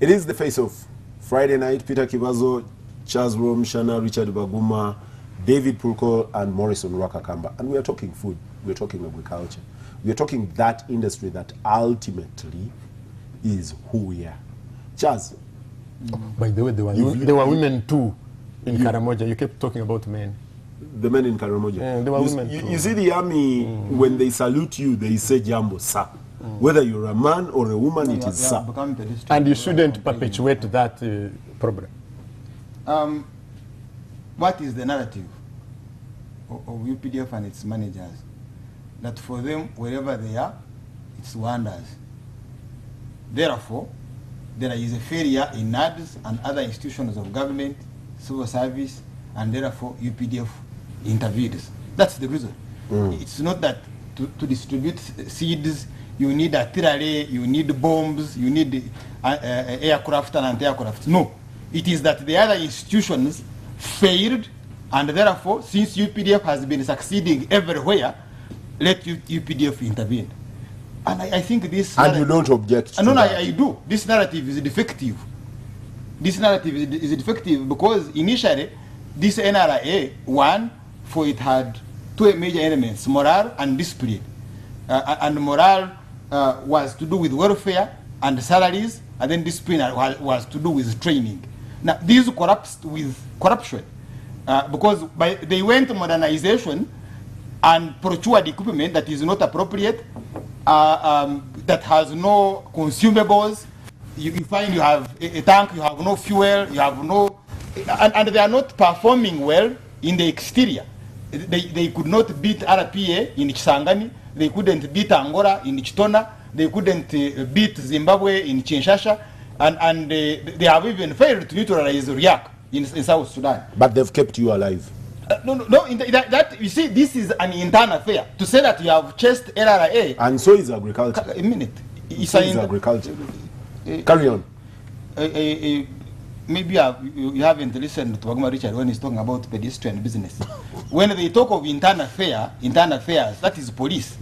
It is the face of Friday night, Peter Kibazo, Charles Rome, Shana, Richard Baguma, David Pulko, and Morrison Rakakamba. And we are talking food, we are talking agriculture, we are talking that industry that ultimately is who we are. Charles, By the way, there were, you, there were women too in you, Karamoja. You kept talking about men. the men in Karamoja. Yeah, there were you, women you, too. you see the army, mm. when they salute you, they say jambo, sir. Whether you're a man or a woman, it is sir. And you shouldn't perpetuate that uh, problem. Um, what is the narrative of, of UPDF and its managers? That for them, wherever they are, it's wonders. Therefore, there is a failure in NAADS and other institutions of government, civil service, and therefore UPDF intervenes. That's the reason. It's not that to, to distribute seeds, you need artillery, you need bombs, you need uh, uh, aircraft and anti-aircraft. No. It is that the other institutions failed, and therefore, since UPDF has been succeeding everywhere, let UPDF intervene. And I, I think this. And you don't object uh, to No, no. I, I do. This narrative is defective. This narrative is, is defective because initially, this NRA, one, for it had two major elements, morale and discipline. Uh, and morale uh, was to do with welfare and salaries, and then discipline was, to do with training. Now, these collapsed with corruption uh, because by, they went to modernization and procured equipment that is not appropriate, uh, um, that has no consumables. You, you find you have a, a tank, you have no fuel, you have no, and, and they are not performing well in the exterior. They, they could not beat RPA in Kisangani, they couldn't beat Angola in Kitona, they couldn't uh, beat Zimbabwe in Kinshasa, and, and uh, they have even failed to neutralize Riek in, in South Sudan. But they've kept you alive. Uh, no, no, no in the, that, that, you see, this is an internal affair. To say that you have chased LRA, And so is agriculture. a minute. It's So is agriculture. eh, Carry on. eh, eh, eh, maybe you, have, you, you haven't listened to Baguma Richard when he's talking about pedestrian business. when they talk of internal affair, internal affairs, that is police.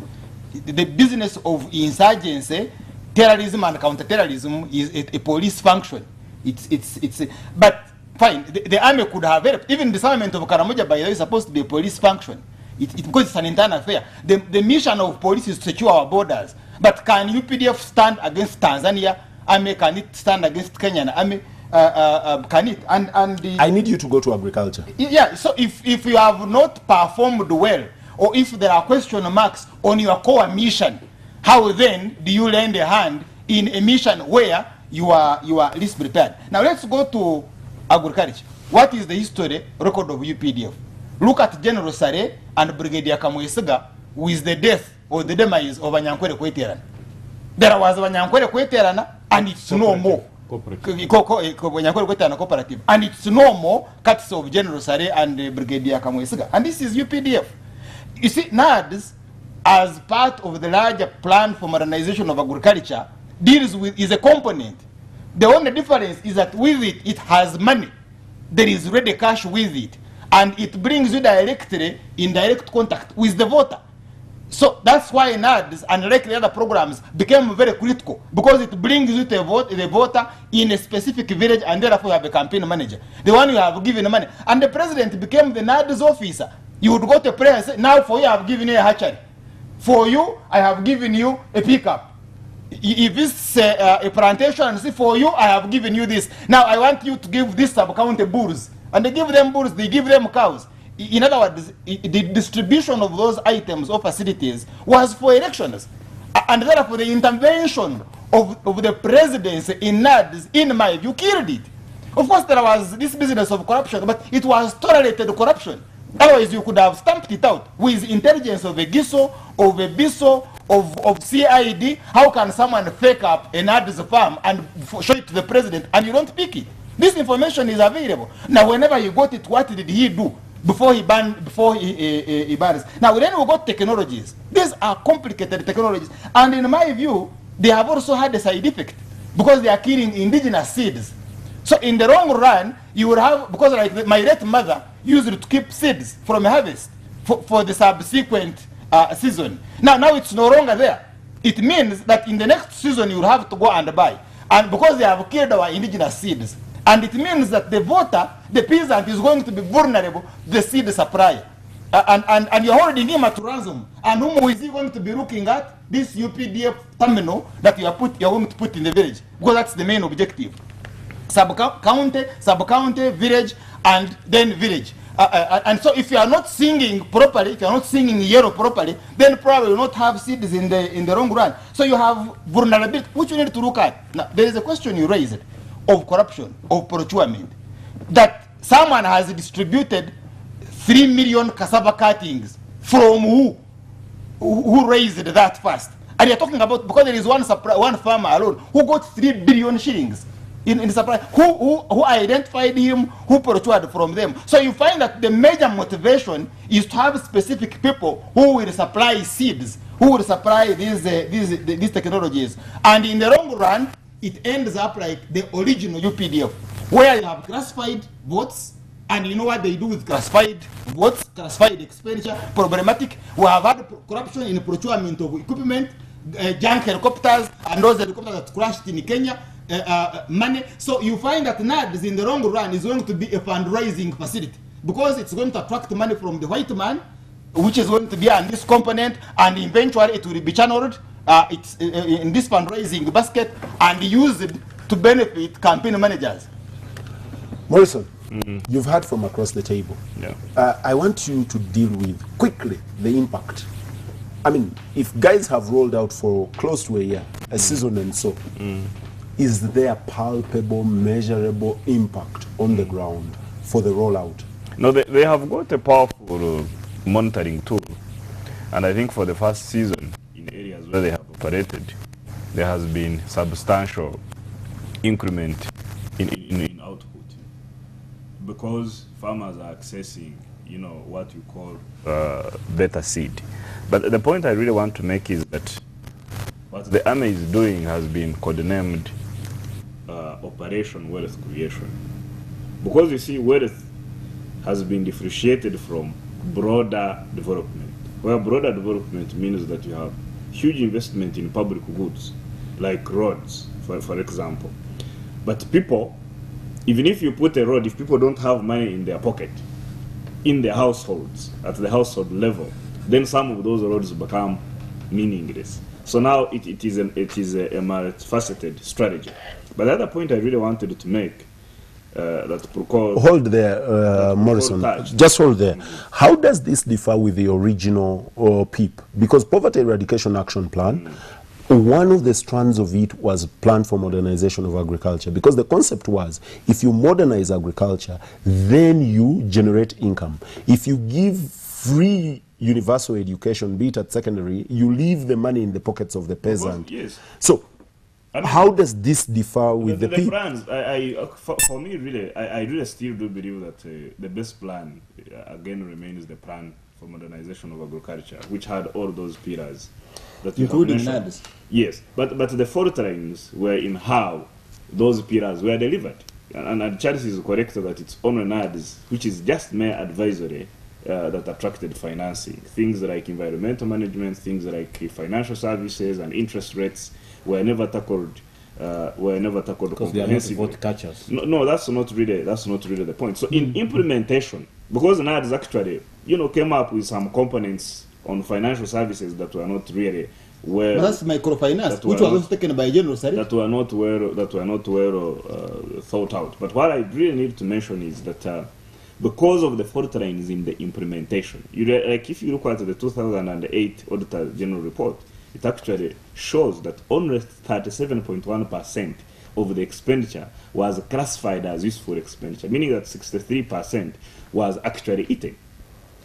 The business of insurgency, terrorism and counterterrorism is a, a police function. It's, it's, it's, a- but fine, the, the army could have helped. Even disarmament of Karamoja, by the way, is supposed to be a police function. It, it, because it's an internal affair. The, the mission of police is to secure our borders. But can UPDF stand against Tanzania? Army, can it stand against Kenyan army? Uh, uh, uh, can it? And, and the, I need you to go to agriculture. yeah, so if, if you have not performed well, or if there are question marks on your core mission, how then do you lend a hand in a mission where you are, you are least prepared? Now let's go to agriculture. What is the history record of UPDF? Look at General Saleh and Brigadier Kamwesiga with the death or the demise of Banyankore Kweterana. There was Banyankore Kweterana and it's no more. Wanyankole Kwetana cooperative. And it's normal cuts of General Sare and uh, Brigadier Kamwesiga. And this is UPDF you see NADS as part of the larger plan for modernization of agriculture deals with is a component. The only difference is that with it it has money. There is ready cash with it. And it brings you directly in direct contact with the voter so that's why NAADS and like the other programs became very critical because it brings you to vote, the voter in a specific village and therefore you have a campaign manager. The one you have given money. And the president became the NAADS officer. You would go to prayer and say, now for you I have given you a hatchery. For you, I have given you a pickup. If it's a, uh, a plantation, see for you, I have given you this. Now I want you to give this sub-county bulls. And they give them bulls, they give them cows. In other words, the distribution of those items or facilities was for elections. And therefore the intervention of, of the presidency in NAADS, in my view, killed it. Of course, there was this business of corruption, but it was tolerated corruption. Otherwise, you could have stamped it out with intelligence of a GISO, of a BISO, of, of CID. How can someone fake up an ads farm and show it to the president and you don't pick it? This information is available. Now, whenever he got it, what did he do before he banned, before he, he, he- bans? Now, then we got technologies. These are complicated technologies. And in my view, they have also had a side effect because they are killing indigenous seeds. So in the long run, you will have, because like my late mother used to keep seeds from harvest for, for the subsequent uh, season. Now, now it's no longer there. It means that in the next season you will have to go and buy. and because they have killed our indigenous seeds. And it means that the voter, the peasant, is going to be vulnerable to the seed supply. Uh, and, and, and you're holding him at ransom. And whom is he going to be looking at? This UPDF terminal that you are, put, you're going to put in the village. Because that's the main objective sub-county, sub-county, village, and then village. Uh, uh, and so if you are not singing properly, if you are not singing yellow properly, then probably you will not have seeds in the, in the long run. So you have vulnerability, which you need to look at. Now, there is a question you raised of corruption, of procurement, that someone has distributed 3 million cassava cuttings from who? Who raised that first? And you're talking about, because there is one, supply, one farmer alone who got 3 billion shillings in, in supply, who, who, who identified him, who procured from them. So you find that the major motivation is to have specific people who will supply seeds, who will supply these, uh, these, these technologies. And in the long run, it ends up like the original UPDF, where you have classified votes, and you know what they do with classified votes, classified expenditure, problematic. We have had corruption in procurement of equipment, uh, junk helicopters, and those helicopters that crashed in Kenya, uh, uh, money. So you find that NAADS in the long run is going to be a fundraising facility because it's going to attract money from the white man, which is going to be on this component, and eventually it will be channeled uh, uh, in this fundraising basket and used to benefit campaign managers. Morrison, you've heard from across the table. Yeah. Uh, I want you to deal with quickly the impact. I mean, if guys have rolled out for close to a year, a season and so, is there palpable, measurable impact on the ground for the rollout? No, they, they have got a powerful uh, monitoring tool. And I think for the first season, in areas where they have operated, there has been substantial increment in, in, in output. Because farmers are accessing, you know, what you call uh, better seed. But the point I really want to make is that what the army is doing has been codenamed uh, Operation Wealth Creation. Because you see, wealth has been differentiated from broader development. Where broader development means that you have huge investment in public goods, like roads, for, for example. But people, even if you put a road, if people don't have money in their pocket, in their households, at the household level, then some of those roads become meaningless. So now it, it is, a, it is a, a multifaceted strategy. But the other point I really wanted to make uh, that Hold there, uh, Morrison. touched. Just hold there. How does this differ with the original uh, PEAP? Because Poverty Eradication Action Plan, one of the strands of it was plan for modernization of agriculture. Because the concept was, if you modernize agriculture, then you generate income. If you give free universal education, be it at secondary, you leave the money in the pockets of the peasant. yes. So, I mean- how does this differ with the, the, the plans, I, I, for, for me, really, I, I really still do believe that uh, the best plan, uh, again, remains the plan for modernization of agriculture, which had all those pillars that Including. NAADS. Yes, but, but the fault lines were in how those pillars were delivered. And, and Charles is correct that it's only NAADS, which is just mere advisory, uh, that attracted financing. Things like environmental management, things like financial services and interest rates were never tackled. Uh, were never tackled Because they are not vote catchers. No, no, that's not really that's not really the point. So in implementation, because NAADS actually, you know, came up with some components on financial services that were not really well But that's microfinance, That which was not- also taken by General Saleh. that were not well that were not well uh, thought out. But what I really need to mention is that uh, because of the fault lines in the implementation, you re- like if you look at the 2008 Auditor General report, it actually shows that only 37.1 percent of the expenditure was classified as useful expenditure, meaning that 63 percent was actually eaten.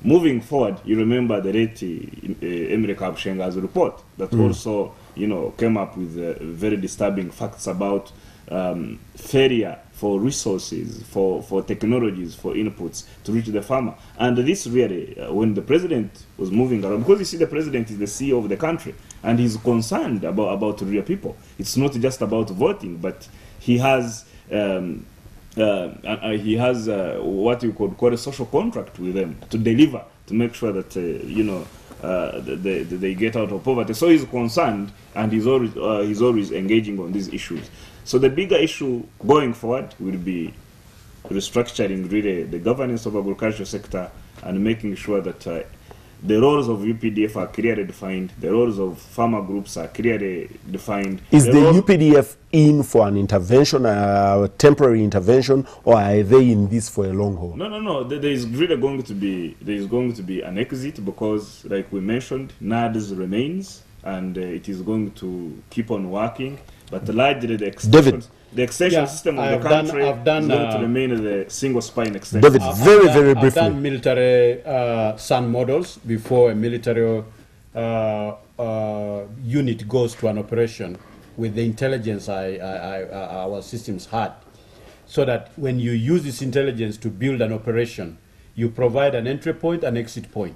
Moving forward, you remember the late uh, Emre Kabshenga's report that also, you know, came up with uh, very disturbing facts about um, failure for resources, for, for technologies, for inputs to reach the farmer. And this really, uh, when the president was moving around, because you see the president is the CEO of the country, and he's concerned about, about real people. It's not just about voting, but he has um, uh, uh, he has uh, what you could call a social contract with them to deliver to make sure that uh, you know uh, they, they get out of poverty. So he's concerned and he's always uh, he's always engaging on these issues. So the bigger issue going forward will be restructuring really the governance of agriculture sector and making sure that the roles of UPDF are clearly defined, the roles of farmer groups are clearly defined. Is the the UPDF in for an intervention, a temporary intervention, or are they in this for a long haul? No, no, no. There is really going to be there is going to be an exit because, like we mentioned, NADS remains and uh, it is going to keep on working. But largely the extensions, David. The extension Yeah, system of I've the done- country I've done, is going to uh, remain the single spine extension. David, I've very, done- very I've done military uh, sun models before a military uh, uh, unit goes to an operation with the intelligence I, I, I, our systems had. So that when you use this intelligence to build an operation, you provide an entry point and exit point,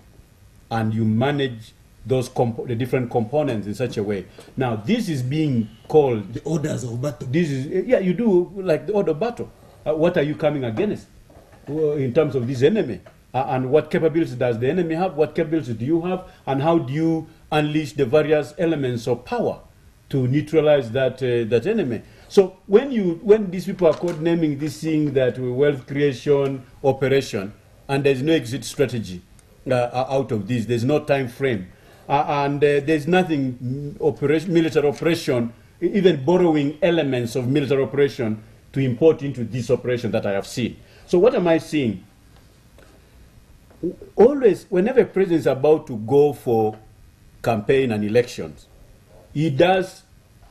and you manage those the different components in such a way. Now, this is being called The orders of battle. this is yeah you do like the order of battle. Uh, what are you coming against? Uh, in terms of this enemy. Uh, and what capabilities does the enemy have? What capabilities do you have? And how do you unleash the various elements of power to neutralize that uh, that enemy? So when you when these people are codenaming this thing that wealth creation operation and there's no exit strategy uh, out of this there's no time frame uh, and uh, there's nothing operation, military operation, even borrowing elements of military operation to import into this operation that I have seen. So what am I seeing? Always, whenever a president is about to go for campaign and elections, he does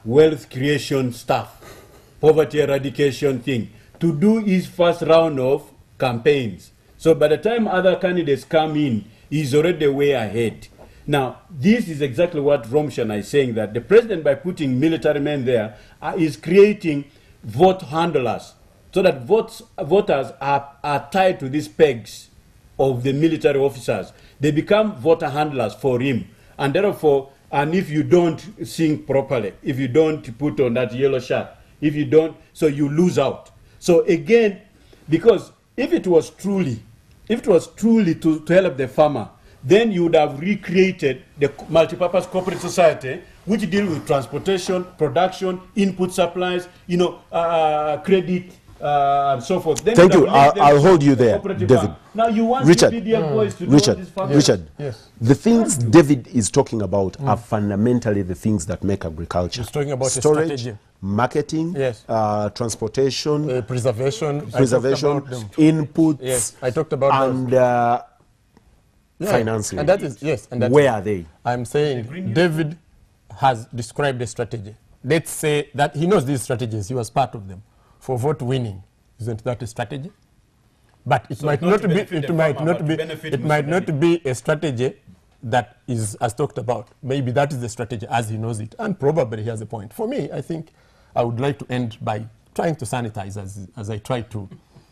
wealth creation stuff, poverty eradication thing, to do his first round of campaigns. So by the time other candidates come in, he's already way ahead. Now, this is exactly what Rwomushana is saying that the president, by putting military men there, uh, is creating vote handlers so that votes, voters are, are tied to these pegs of the military officers. They become voter handlers for him. And therefore, and if you don't sing properly, if you don't put on that yellow shirt, if you don't, so you lose out. So again, because if it was truly, if it was truly to, to help the farmer, then you would have recreated the multipurpose corporate society which deal with transportation, production, input supplies, you know, uh, credit, uh, and so forth. Then Thank you'd you. I'll- I'll hold you there, David. bank. Now you want Richard. UPDF boys to do Richard, this farming? Richard, Yes. the things David is talking about are fundamentally the things that make agriculture. He's talking about storage, strategy. marketing, Yes. uh, transportation, Uh, preservation. I preservation, about them. inputs, Yes, I talked about those. and uh, Yeah, financing. And that is yes. And that Where are they? I'm saying David has described a strategy. Let's say that he knows these strategies. He was part of them for vote winning. Isn't that a strategy? But it So might not not, be. It might farmer, not be. It might not be a strategy that is as talked about. Maybe that is the strategy as he knows it, and probably he has a point. For me, I think I would like to end by trying to sanitize as as I try to.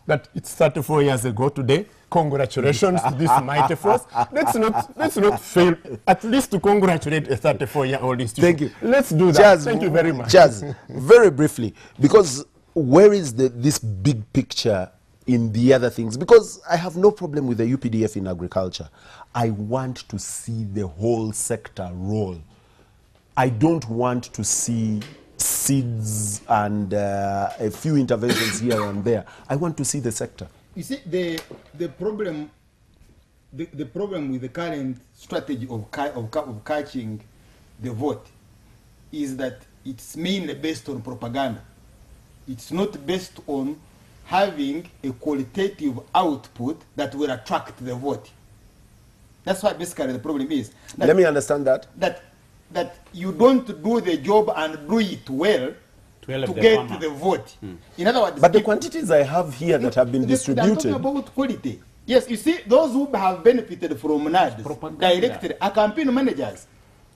That it's 34 years ago today. Congratulations to this mighty force. Let's not let's not fail at least to congratulate a 34 year old institution. Thank you. Let's do that. Jazz, Thank you very much. Jazz, very briefly, because where is the, this big picture in the other things? Because I have no problem with the UPDF in agriculture. I want to see the whole sector roll. I don't want to see seeds and uh, a few interventions here and there. I want to see the sector. You see, the the problem, the, the problem with the current strategy of, of, of catching the vote is that it's mainly based on propaganda. It's not based on having a qualitative output that will attract the vote. That's why basically the problem is. Let me understand that. that that you don't do the job and do it well To to the get farmer. the vote. Mm. In other words, But the quantities I have here that have been distributed. talking about quality. Yes, you see, those who have benefited from NADS directly are campaign managers.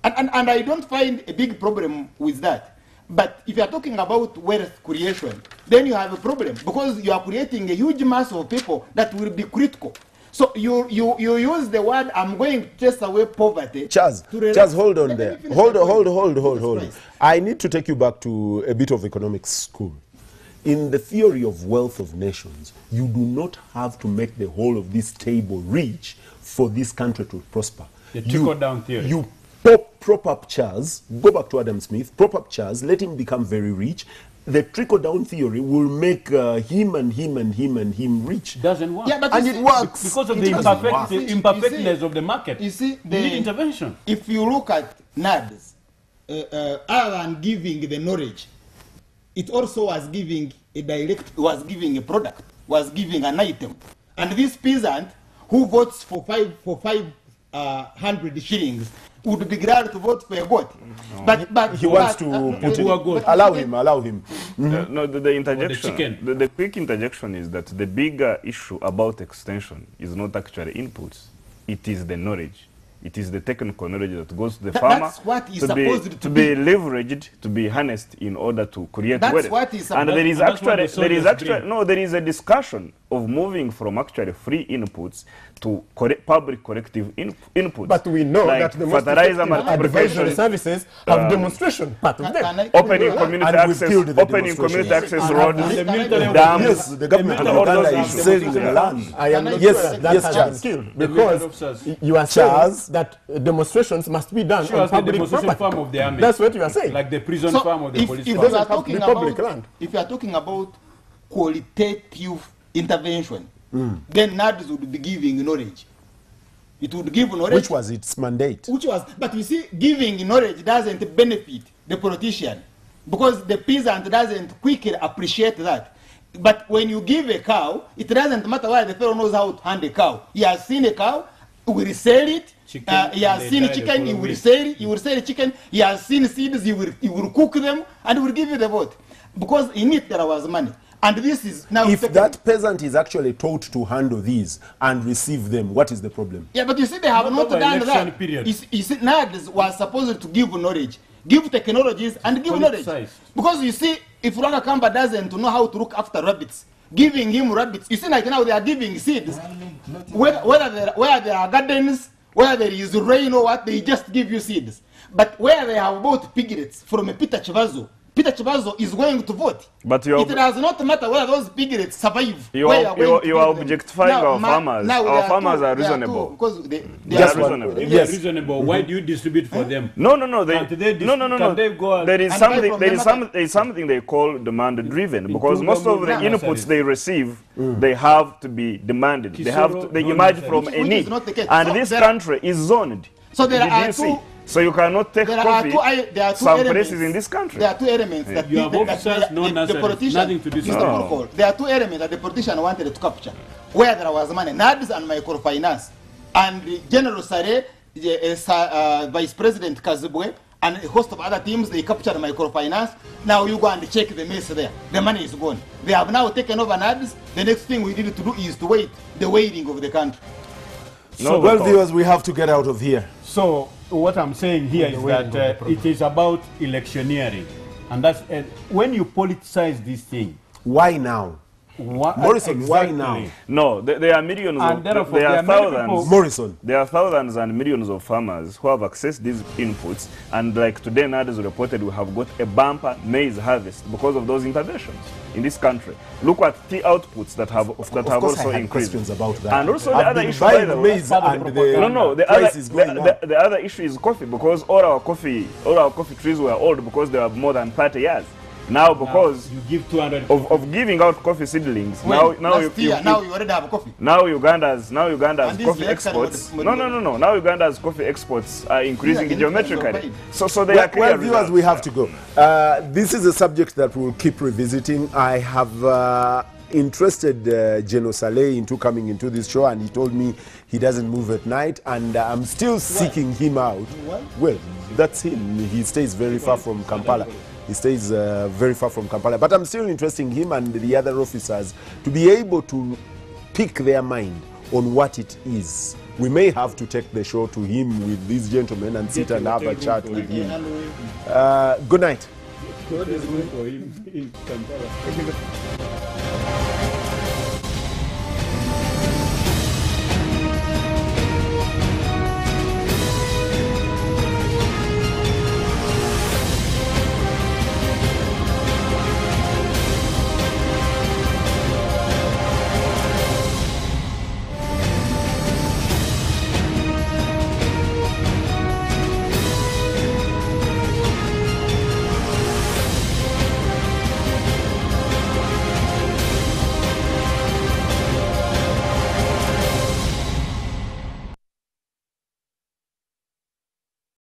And, and, and I don't find a big problem with that. But if you are talking about wealth creation, then you have a problem because you are creating a huge mass of people that will be critical. So you, you, you use the word, I'm going to chase away poverty. Chaz, to relax- Chaz, hold on Let there. Hold on, hold hold hold hold I need to take you back to a bit of economics school. In the theory of wealth of nations, you do not have to make the whole of this table rich for this country to prosper. The You- trickle-down theory. You pop, prop up Charles, go back to Adam Smith, prop up Charles, let him become very rich. The trickle down theory will make uh, him and him and him and him rich. doesn't work. Yeah, but And it see- works. because of It the doesn't imperfect, the You see- imperfectness of the market. You see, you the- need intervention. if you look at NAADS, uh, uh, other than giving the knowledge, it also was giving a direct, was giving a product, was giving an item. And this peasant who votes for five for five uh, hundred shillings would be glad to vote for a goat. But but He wants but, to uh, put uh, it. allow him, Allow him, Mm -hmm. Uh, no, the, the interjection. the, The, the quick interjection is that the bigger issue about extension is not actually inputs; it is the knowledge. It is the technical knowledge that goes to the Th farmer that's what is to, be, to to be be. leveraged, to be harnessed in order to create That's wealth. what is and there is and actually there is actually no there is a discussion of moving from actually free inputs to corre- public corrective in, inputs. But we know like that the most fertilizer advisory services have demonstration part of Can- them. I- opening And community we've access, killed the opening community demonstrations. access roads, and- The military dams. Yes, the government of Uganda officers is selling the land. I am not Yes, sure that that yes, has Charles. been killed because military officers. y- you are Charles. saying that uh, demonstrations must be done She on was the public property. farm of the army. That's what you are saying. like the prison So farm of the if, police if farm. you are Doesn't have to talking about if you are talking about qualitative intervention, Hmm. then NAADS would be giving knowledge. It would give knowledge. Which was its mandate? which was but you see giving knowledge doesn't benefit the politician because the peasant doesn't quickly appreciate that but when you give a cow it doesn't matter why the fellow knows how to hand a cow he has seen a cow he will sell it Chicken, uh, he has seen chicken he will sell it he will sell chicken he has seen seeds he will he will cook them and he will give you the vote because in it there was money and this is now If that peasant is actually taught to handle these and receive them, what is the problem? Yeah, but you see, they have Not not, done that. period. You see, you see, NAADS was supposed to give knowledge, give technologies, and give knowledge. Politicized. Because you see, if Rwakakamba doesn't know how to look after rabbits, giving him rabbits, you see, like now they are giving seeds. Whether, whether there, where there are gardens, where there is rain or what, they just give you seeds. But where they have bought piglets from Peter Kibazo, Peter Kibazo is going to vote. But you it does not matter whether those piglets survive. You are- you are- you are them. objectifying our farmers. now Our they farmers too- are they reasonable. too- because they, they Just are reasonable. If Yes. they're reasonable, why do you distribute for eh? them? No, no, no. They, they no, no, no, no. they go and- there is something. from There them is at- some. There is something they call demand driven because most of the inputs they receive, mm. they have to be demanded. They have to. They emerge from Which- a need, not the case. and this country is zoned. So there are two- So you cannot take there are two, there are two some elements. places in this country. There are two elements that You the, have that officers, the, no the, the politician, nothing to do Mr. with No. Protocol, there are two elements that the politician wanted to capture, where there was money, NAADS and microfinance, and the General Saleh, the, uh, uh, Vice President Kazibwe, and a host of other teams, they captured microfinance. Now you go and check the mess there. The money is gone. They have now taken over NAADS. The next thing we need to do is to wait the waiting of the country. No, well, viewers, we have to get out of here. So what I'm saying here is that uh, it is about electioneering, and that's uh, when you politicize this thing. Why now? Wha- uh, Morrison, why now? No, there, there are millions And of therefore there there are are many thousands. Morrison. There are thousands and millions of farmers who have accessed these inputs, and like today, NAADS reported we have got a bumper maize harvest because of those interventions in this country. Look at the outputs that have that Of have course, also I had increased. questions about that. And also the I've other been issue, by buying the maize and the the No, no. The price other, is the, going the, up. the other issue is coffee because all our coffee, all our coffee trees were old because they were more than 30 years. Now, because you give 200 of, of giving out coffee seedlings, When now now last you, year, you, now you- you already have coffee. now Uganda's now Uganda's And coffee exports. No, no, no, no. Now Uganda's coffee exports are increasing These are getting geometrically. So, so they well, are clear well, viewers, results. we have to go. Uh, this is a subject that we'll keep revisiting. I have uh, interested uh, Geno Saleh into coming into this show, and he told me he doesn't move at night, and uh, I'm still seeking him out. Why? Well, that's him. He stays very far from Kampala. He stays uh, very far from Kampala. But I'm still interested in him and the other officers to be able to pick their mind on what it is. We may have to take the show to him with these gentlemen and sit and have a chat with him. Uh, good night. God is good for him in Kampala.